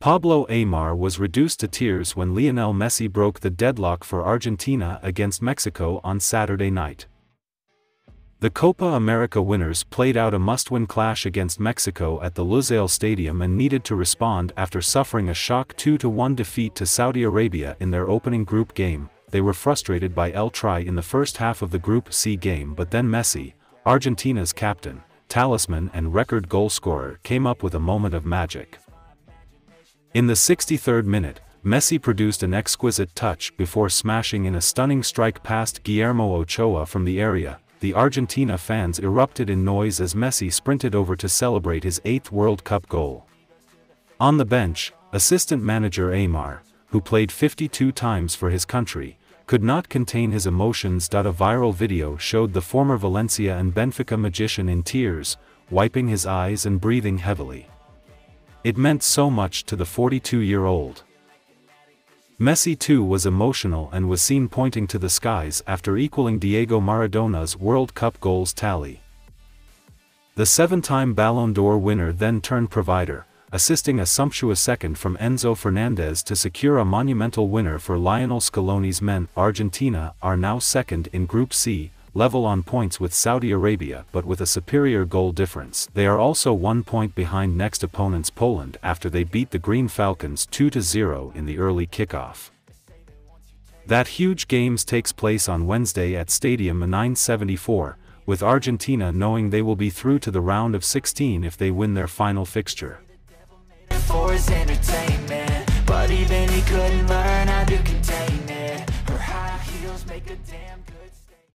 Pablo Aimar was reduced to tears when Lionel Messi broke the deadlock for Argentina against Mexico on Saturday night. The Copa America winners played out a must-win clash against Mexico at the Lusail Stadium and needed to respond after suffering a shock 2-1 defeat to Saudi Arabia in their opening group game. They were frustrated by El Tri in the first half of the Group C game but then Messi, Argentina's captain, talisman and record goalscorer came up with a moment of magic. In the 63rd minute, Messi produced an exquisite touch before smashing in a stunning strike past Guillermo Ochoa from the area, the Argentina fans erupted in noise as Messi sprinted over to celebrate his eighth World Cup goal. On the bench, assistant manager Aimar, who played 52 times for his country, could not contain his emotions. A viral video showed the former Valencia and Benfica magician in tears, wiping his eyes and breathing heavily. It meant so much to the 42-year-old. Messi too was emotional and was seen pointing to the skies after equaling Diego Maradona's World Cup goals tally. The seven-time Ballon d'Or winner then turned provider, assisting a sumptuous second from Enzo Fernandez to secure a monumental winner for Lionel Scaloni's men. Argentina are now second in Group C, level on points with Saudi Arabia but with a superior goal difference. They are also one point behind next opponents Poland after they beat the Green Falcons 2-0 in the early kickoff. That huge games takes place on Wednesday at Stadium 974, with Argentina knowing they will be through to the round of 16 if they win their final fixture.